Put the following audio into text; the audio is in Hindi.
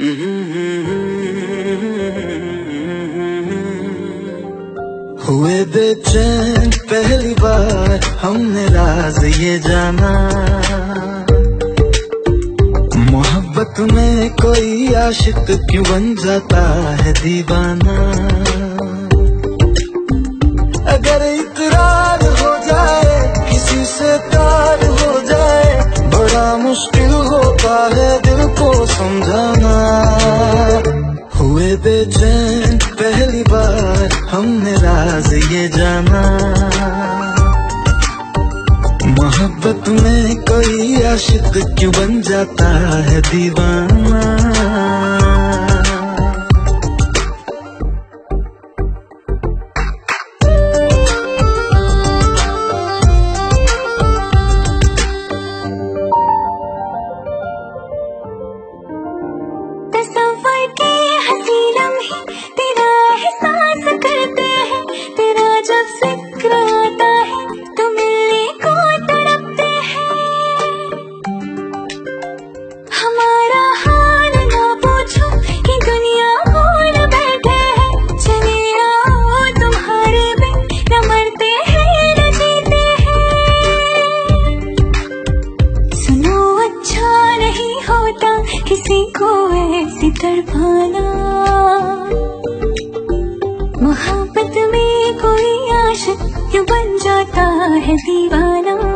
हुए बेचैन पहली बार हमने राज ये जाना। मोहब्बत में कोई आशिक क्यों बन जाता है दीवाना? अगर इकरार हो जाए, किसी से प्यार हो जाए, बड़ा मुश्किल होता है को समझाना। हुए बेचैन, पहली बार हमने राज ये जाना। मोहब्बत में कोई आशिक क्यों बन जाता है दीवाना? किसी को ऐसी तड़पाना। मोहब्बत में कोई आशक क्यों बन जाता है दीवाना।